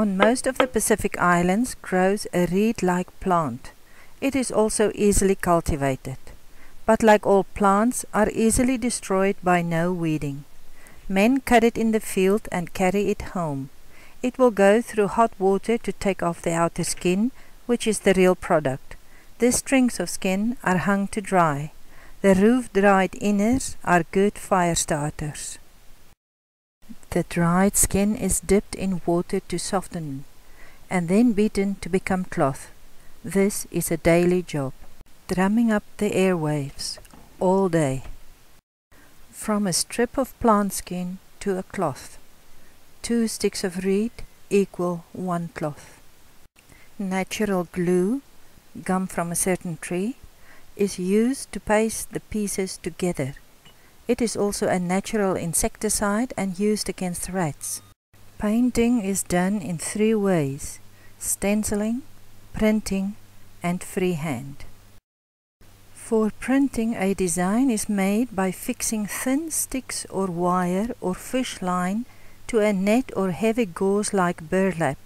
On most of the Pacific Islands grows a reed-like plant. It is also easily cultivated, but like all plants are easily destroyed by no weeding. Men cut it in the field and carry it home. It will go through hot water to take off the outer skin, which is the real product. These strings of skin are hung to dry. The roof-dried inners are good fire starters. The dried skin is dipped in water to soften and then beaten to become cloth. This is a daily job, drumming up the airwaves all day. From a strip of plant skin to a cloth. Two sticks of reed equal one cloth. Natural glue, gum from a certain tree, is used to paste the pieces together. It is also a natural insecticide and used against rats. Painting is done in three ways stenciling, printing, and freehand. For printing, a design is made by fixing thin sticks or wire or fish line to a net or heavy gauze-like burlap.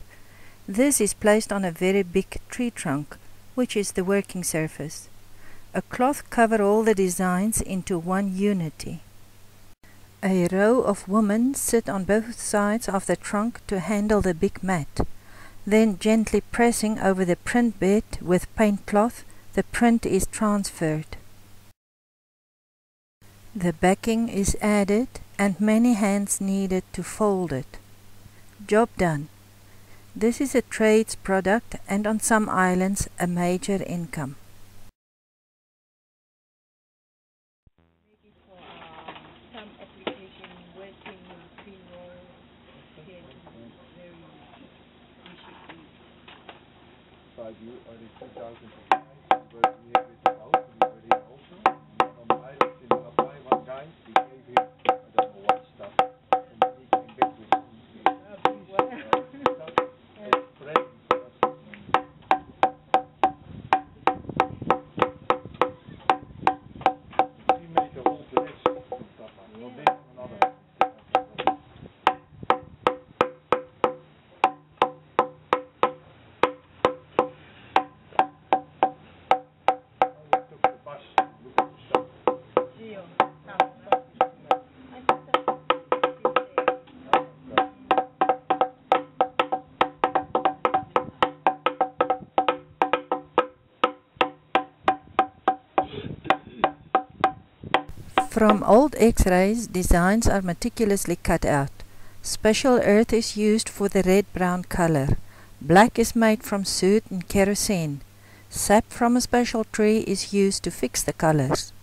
This is placed on a very big tree trunk, which is the working surface. A cloth cover all the designs into one unity. A row of women sit on both sides of the trunk to handle the big mat. Then gently pressing over the print bed with paint cloth, the print is transferred. The backing is added and many hands needed to fold it. Job done. This is a trade's product and on some islands a major income. Five years, or in 2005, working here with the house, we were here also. On the in Hawaii, one guy, we gave him, I don't know what stuff, From old x-rays, designs are meticulously cut out. Special earth is used for the red-brown color. Black is made from soot and kerosene. Sap from a special tree is used to fix the colors.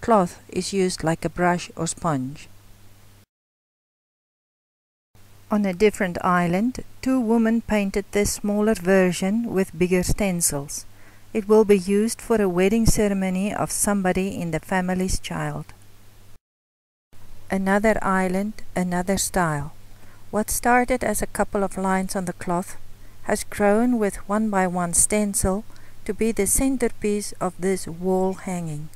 Cloth is used like a brush or sponge. On a different island, two women painted this smaller version with bigger stencils. It will be used for a wedding ceremony of somebody in the family's child. Another island, another style. What started as a couple of lines on the cloth has grown with one by one stencil to be the centerpiece of this wall hanging.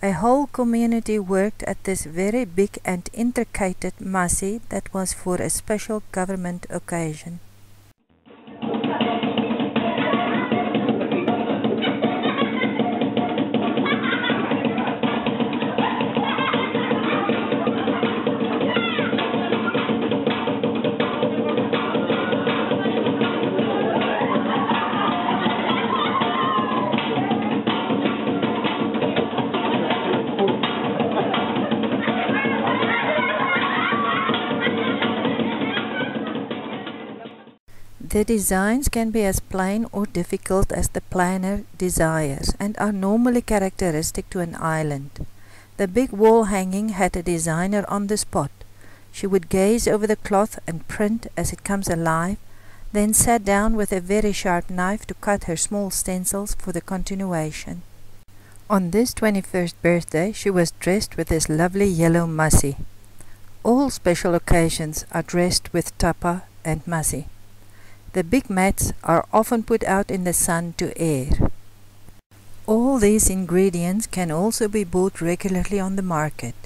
A whole community worked at this very big and intricate masi that was for a special government occasion. The designs can be as plain or difficult as the planner desires and are normally characteristic to an island. The big wall hanging had a designer on the spot. She would gaze over the cloth and print as it comes alive, then sat down with a very sharp knife to cut her small stencils for the continuation. On this 21st birthday she was dressed with this lovely yellow masi. All special occasions are dressed with tapa and masi. The big mats are often put out in the sun to air. All these ingredients can also be bought regularly on the market.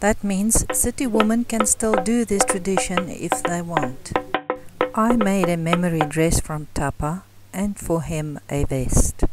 That means city women can still do this tradition if they want. I made a memory dress from Tapa and for him a vest.